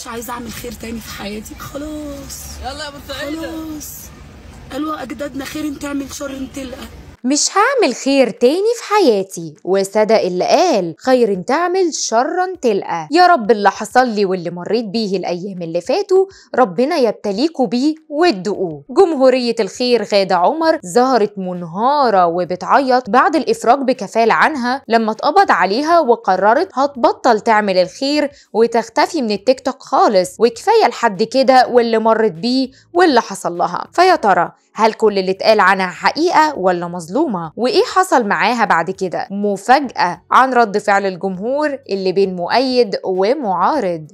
مش عايزة أعمل خير تاني في حياتي. خلاص. يلا يا بورسعيدة خلاص. قالوا أجدادنا خير تعمل شر تلقى. مش هعمل خير تاني في حياتي. وصدق اللي قال خير تعمل شرا تلقى. يا رب اللي حصل لي واللي مريت بيه الأيام اللي فاتوا ربنا يبتليكوا بيه وتدقوه جمهورية الخير غادة عمر ظهرت منهارة وبتعيط بعد الإفراج بكفالة عنها لما اتقبض عليها وقررت هتبطل تعمل الخير وتختفي من التيك توك خالص. وكفاية لحد كده واللي مرت بيه واللي حصل لها. فيا ترى هل كل اللي اتقال عنها حقيقة ولا مظلومة؟ وإيه حصل معاها بعد كده؟ مفاجأة عن رد فعل الجمهور اللي بين مؤيد ومعارض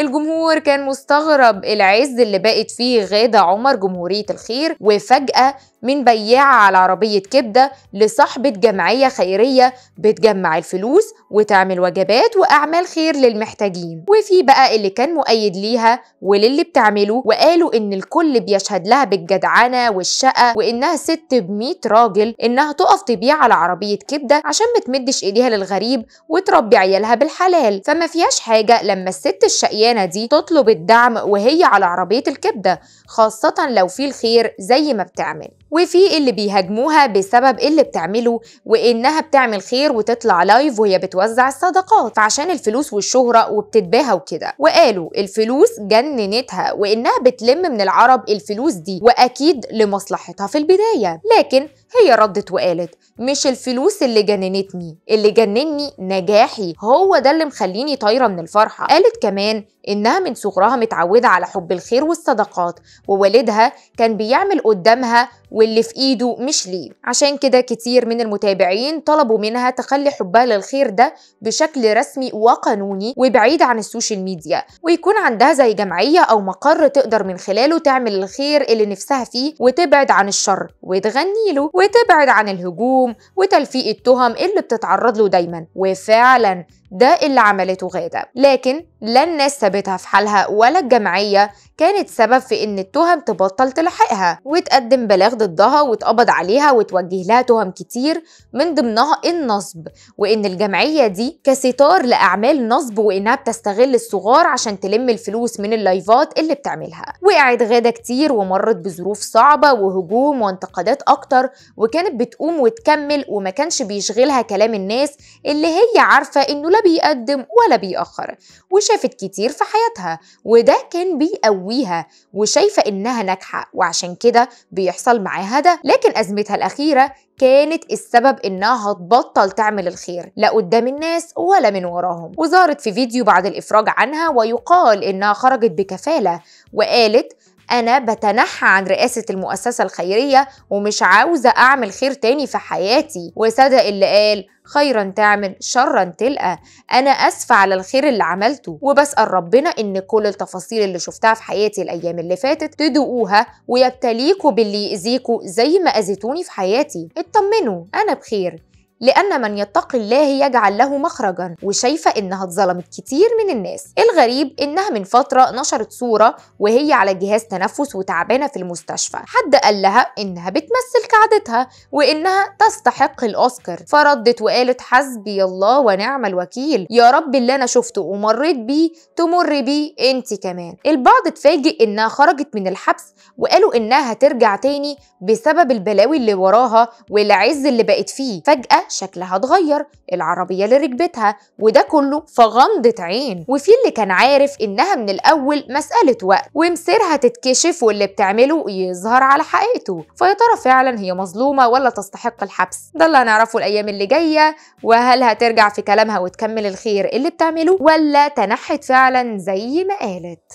الجمهور كان مستغرب العز اللي بقت فيه غادة عمر جمهورية الخير وفجأة من بياعة على عربية كبدة لصاحبة جمعية خيرية بتجمع الفلوس وتعمل وجبات وأعمال خير للمحتاجين. وفي بقى اللي كان مؤيد ليها وللي بتعمله وقالوا إن الكل بيشهد لها بالجدعنة والشقة وإنها ست بمية راجل إنها تقف تبيع على عربية كبدة عشان ما تمدش إيديها للغريب وتربي عيالها بالحلال. فما فيهاش حاجة لما الست الشقيانة دي تطلب الدعم وهي على عربية الكبدة خاصة لو في الخير زي ما بتعمل. وفي اللي بيهاجموها بسبب اللي بتعمله وإنها بتعمل خير وتطلع لايف وهي بتوزع الصدقات. فعشان الفلوس والشهرة وبتتباهى وكده. وقالوا الفلوس جننتها وإنها بتلم من العرب الفلوس دي وأكيد لمصلحتها في البداية. لكن هي ردت وقالت مش الفلوس اللي جننتني اللي جنني نجاحي. هو ده اللي مخليني طايرة من الفرحة. قالت كمان إنها من صغرها متعودة على حب الخير والصدقات. ووالدها كان بيعمل قدامها واللي في إيده مش ليه. عشان كده كتير من المتابعين طلبوا منها تخلي حبها للخير ده بشكل رسمي وقانوني وبعيد عن السوشيال ميديا ويكون عندها زي جمعية أو مقر تقدر من خلاله تعمل الخير اللي نفسها فيه وتبعد عن الشر وتغني له وتبعد عن الهجوم وتلفيق التهم اللي بتتعرض له دايما. وفعلا ده اللي عملته غادة لكن لا الناس سابتها في حالها ولا الجمعية كانت سبب في إن التهم تبطل تلحقها وتقدم بلاغ ضدها واتقبض عليها وتوجه لها تهم كتير من ضمنها النصب وإن الجمعية دي كستار لأعمال نصب وإنها بتستغل الصغار عشان تلم الفلوس من اللايفات اللي بتعملها. وقعت غادة كتير ومرت بظروف صعبة وهجوم وانتقادات أكتر وكانت بتقوم وتكمل وما كانش بيشغلها كلام الناس اللي هي عارفة إنه لا بيقدم ولا بيأخر وشافت كتير في حياتها وده كان بيقويها وشايفة إنها ناجحة وعشان كده بيحصل معاها ده. لكن أزمتها الأخيرة كانت السبب إنها هتبطل تعمل الخير لا قدام الناس ولا من وراهم. وظهرت في فيديو بعد الإفراج عنها ويقال إنها خرجت بكفالة وقالت أنا بتنحى عن رئاسة المؤسسة الخيرية ومش عاوزة أعمل خير تاني في حياتي. وصدق اللي قال خيرا تعمل شرا تلقى. أنا أسفة على الخير اللي عملته. وبسأل ربنا إن كل التفاصيل اللي شفتها في حياتي الأيام اللي فاتت تدوقوها ويبتليكوا باللي يأذيكوا زي ما أذيتوني في حياتي. اطمنوا أنا بخير. لأن من يتقي الله يجعل له مخرجا وشايفة إنها اتظلمت كتير من الناس. الغريب إنها من فترة نشرت صورة وهي على جهاز تنفس وتعبانة في المستشفى. حد قال لها إنها بتمثل كعادتها وإنها تستحق الأوسكار. فردت وقالت حسبي الله ونعم الوكيل. يا رب اللي أنا شفته ومريت بيه تمر بيه أنت كمان. البعض اتفاجئ إنها خرجت من الحبس وقالوا إنها هترجع تاني بسبب البلاوي اللي وراها والعز اللي بقت فيه. فجأة شكلها اتغير العربية اللي ركبتها وده كله في غمضة عين. وفي اللي كان عارف إنها من الأول مسألة وقت ومصيرها تتكشف واللي بتعمله يظهر على حقيقته. فيا ترى فعلا هي مظلومة ولا تستحق الحبس؟ ده اللي هنعرفه الأيام اللي جاية. وهل هترجع في كلامها وتكمل الخير اللي بتعمله ولا تنحت فعلا زي ما قالت؟